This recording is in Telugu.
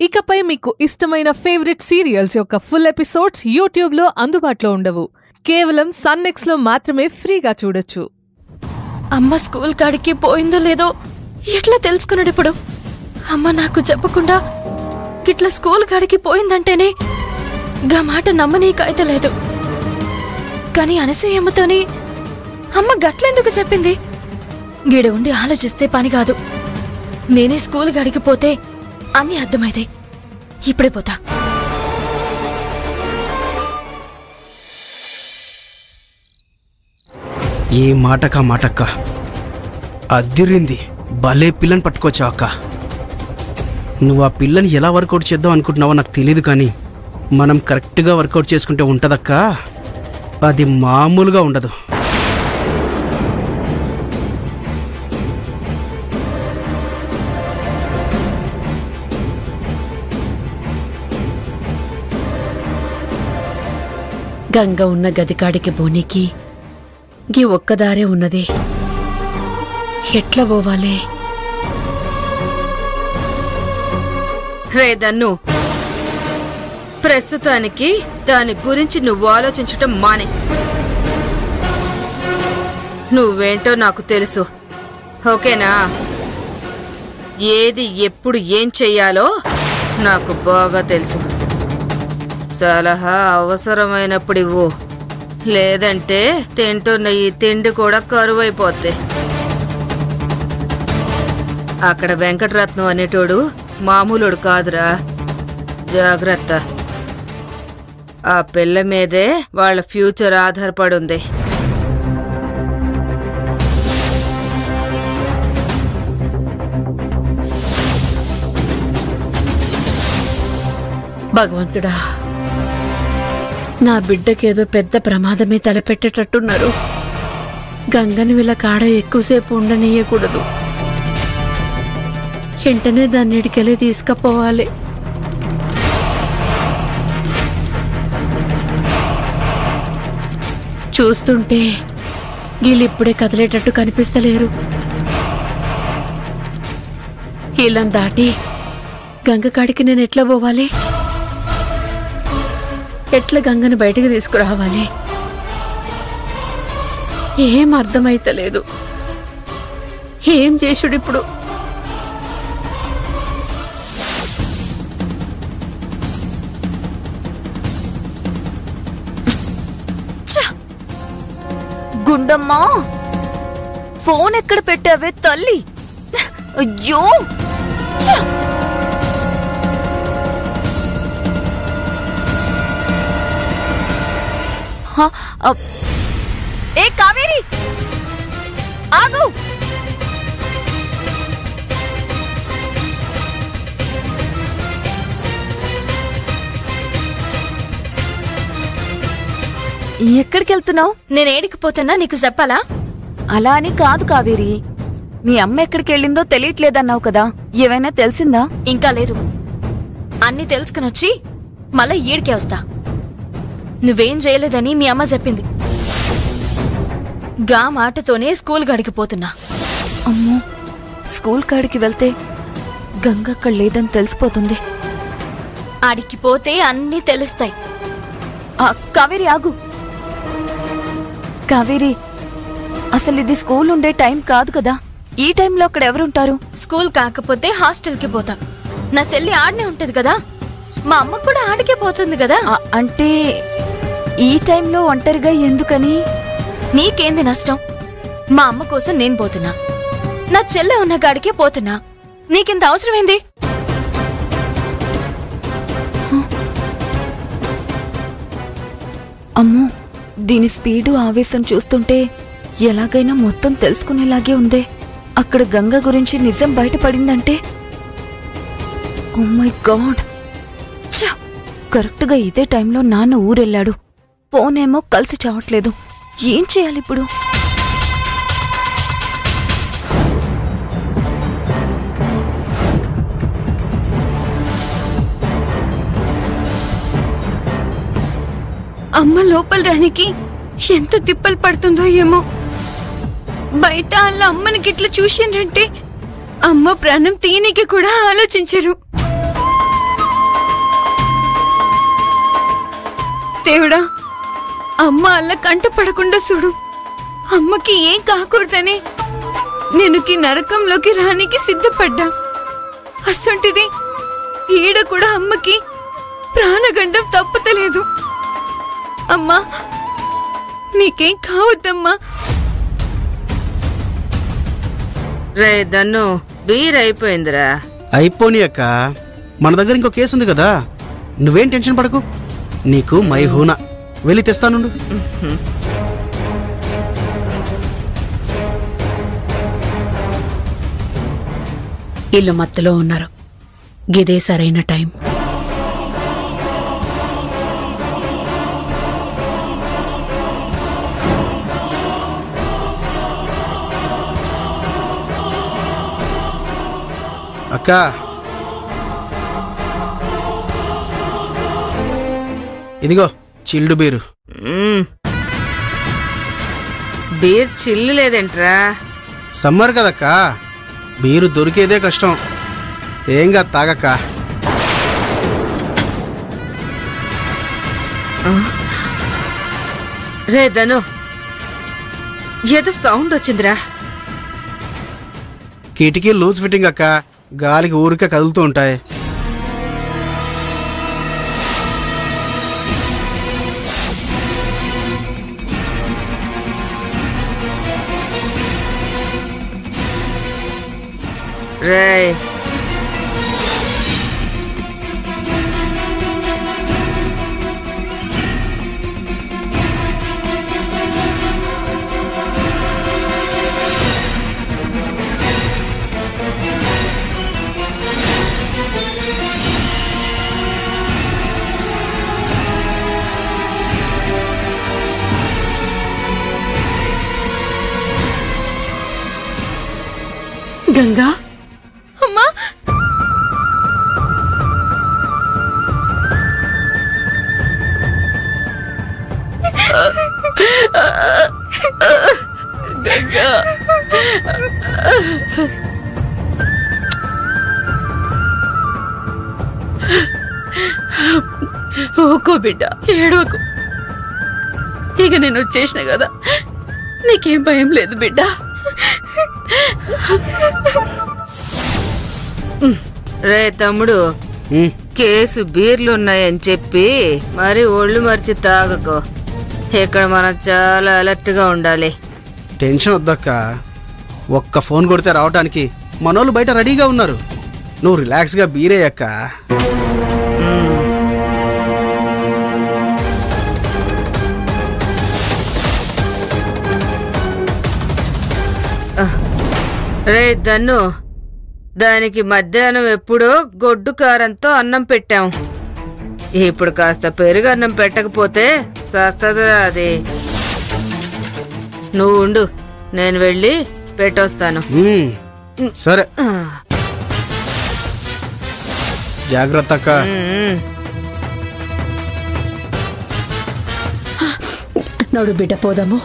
ఇకపై మీకు ఇష్టమైన ఫేవరెట్ సీరియల్స్ యొక్క ఫుల్ ఎపిసోడ్స్ యూట్యూబ్లో అందుబాటులో ఉండవు. కేవలం సన్నెక్స్లో మాత్రమే ఫ్రీగా చూడొచ్చు. అమ్మ స్కూల్ కాడికి పోయిందో లేదో ఎట్లా తెలుసుకున్నాడు ఇప్పుడు? అమ్మ నాకు చెప్పకుండా గిట్ల స్కూల్ కాడికి పోయిందంటేనే గా మాట నమ్మనీకైతే లేదు కానీ అనసూయమ్మతోని అమ్మ గట్లెందుకు చెప్పింది? గీడ ఉండి ఆలోచిస్తే పని కాదు. నేనే స్కూల్ కాడికి పోతే అన్నీ అర్థమైతాయి ఇప్పుడే పోతా. ఏ మాటకా మాటక్క. అద్దిరింది. భలే పిల్లని పట్టుకోవచ్చా అక్క. నువ్వు ఆ పిల్లని ఎలా వర్కౌట్ చేద్దాం అనుకుంటున్నావో నాకు తెలియదు కానీ మనం కరెక్ట్గా వర్కౌట్ చేసుకుంటే ఉంటుందక్క? అది మామూలుగా ఉండదు. గంగ ఉన్న గదికాడికి బోనికి గీ ఒక్కదారే ఉన్నది. ఎట్లా పోవాలే? రేదన్ను ప్రస్తుతానికి దాని గురించి నువ్వు ఆలోచించటం మానే. నువ్వేంటో నాకు తెలుసు. ఓకేనా? ఏది ఎప్పుడు ఏం చెయ్యాలో నాకు బాగా తెలుసు. సలహా అవసరమైనప్పుడు ఇవ్వు లేదంటే తింటున్న ఈ తిండి కూడా కరువైపోతే అక్కడ వెంకటరత్నం అనేటోడు మామూలుడు కాదురా. జాగ్రత్త. ఆ పిల్ల మీదే వాళ్ళ ఫ్యూచర్ ఆధారపడి ఉంది భగవంతుడా. నా బిడ్డకేదో పెద్ద ప్రమాదమే తలపెట్టేటట్టున్నారు. గంగని వీళ్ళ కాడ ఎక్కువసేపు ఉండనీయకూడదు. వెంటనే దాన్ని ఇడికెళ్ళి తీసుకుపోవాలి. చూస్తుంటే వీళ్ళిప్పుడే కదిలేటట్టు కనిపిస్తలేరు. వీళ్ళని దాటి గంగ కాడికి నేను ఎట్లా పోవాలి? ఎట్లా గంగను బయటికి తీసుకురావాలి. ఏం అర్థమైతలేదు. ఏం చేసుడు ఇప్పుడు? గుండమ్మా! ఫోన్ ఎక్కడ పెట్టావే తల్లి? అయ్యో! ఏ కావేరి? ఆగు! ఎక్కడికి వెళ్తున్నావు? నేను ఏడికి పోతున్నా నీకు చెప్పాలా? అలా అని కాదు కావేరి. మీ అమ్మ ఎక్కడికి వెళ్ళిందో తెలియట్లేదన్నావు కదా. ఏమైనా తెలిసిందా? ఇంకా లేదు. అన్ని తెలుసుకుని వచ్చి మళ్ళా ఈడికే వస్తా. నువ్వేం చేయలేదని మీ అమ్మ చెప్పింది. గా మాటతోనే స్కూల్ గడికిపోతున్నా అమ్మో స్కూల్ కాడికి వెళ్తే గంగ అక్కడ లేదని తెలిసిపోతుంది. ఆడికి పోతే అన్నీ తెలుస్తాయి. ఆ, కావేరి ఆగు. కావేరి అసలు ఇది స్కూల్ ఉండే టైం కాదు కదా. ఈ టైంలో అక్కడ ఎవరుంటారు? స్కూల్ కాకపోతే హాస్టల్కి పోతా. నా చెల్లి ఆడనే ఉంటది కదా. మా అమ్మ కూడా ఆడికే పోతుంది కదా. ఆ, అంటే ఈ టైంలో ఒంటరిగా ఎందుకని? నీకేంది నష్టం? మా అమ్మ కోసం నేను పోతున్నా. నా చెల్లె ఉన్న గాడికే పోతున్నా. నీకింత అవసరమైంది? అమ్మో దీని స్పీడు ఆవేశం చూస్తుంటే ఎలాగైనా మొత్తం తెలుసుకునేలాగే ఉందే. అక్కడ గంగ గురించి నిజం బయటపడిందంటే? Oh ఓ మై గాడ్ కరెక్ట్గా ఇదే టైంలో నాన్న ఊరెళ్ళాడు. పోనేమో కలిసి చావట్లేదు. ఏం చేయాలి ఇప్పుడు? అమ్మ లోపల రానికి ఎంత తిప్పలు పడుతుందో ఏమో. బయట వాళ్ళ అమ్మనికి ఇట్లా చూసిండ్రంటే అమ్మ ప్రాణం తీయనికి కూడా ఆలోచించరు. దేవుడా అమ్మ అల్ల కంట పడకుండా చూడు. అమ్మకి ఏం కాకూడదని నేను ఈ నరకంలోకి రానికి సిద్ధపడ్డా. అసొంటిది ఈడ కూడా అమ్మకి ప్రాణగండం తప్పుతలేదు. అమ్మా నీకేం కావద్దమ్మా. రే దన్ను బీర్ అయిపోయిందిరా. అయిపోని అక్క. మన దగ్గర ఇంకో కేసు ఉంది కదా. నువ్వేం టెన్షన్ పడకు. నీకు మైహూన. వెళ్ళి తెస్తానుండు. ఇల్లు మత్తులో ఉన్నారు. గిదే సరైన టైం. అక్క. ఇదిగో. Chilled beer. బీర్ చిల్లు లేదేంట్రా? సమ్మర్ కదక్క? బీరు దొరికేదే కష్టం. ఏంగా తాగక్క? రే ధను ఏదో సౌండ్ వచ్చిందిరా. కిటికీ లూజ్ ఫిట్టింగ్ అక్క. గాలికి ఊరికే కదులుతూ ఉంటాయి. రే గంగా ఓకో బిడ్డ ఏడవకు. ఇక నేను వచ్చేసిన కదా నీకేం భయం లేదు బిడ్డ. రే తమ్ముడు కేసు బీర్లు ఉన్నాయని చెప్పి మరి ఒళ్ళు మరిచి తాగకో. ఇక్కడ మనం చాలా అలర్ట్గా ఉండాలి. టెన్షన్ వద్దక్క. ఒక్క ఫోన్ కొడితే రావటానికి మనోళ్ళు బయట రెడీగా ఉన్నారు. నువ్వు రిలాక్స్గా బీరేయక్క. రే దన్ను దానికి మధ్యాహ్నం ఎప్పుడో గొడ్డు కారంతో అన్నం పెట్టాం. ఇప్పుడు కాస్త పెరుగు అన్నం పెట్టకపోతే సస్తదిరా అది. నువ్వు ఉండు నేను వెళ్ళి పెట్టొస్తాను. సరే. జాగ్రత్త అక్క. నడు బిడ్డ పోదాము.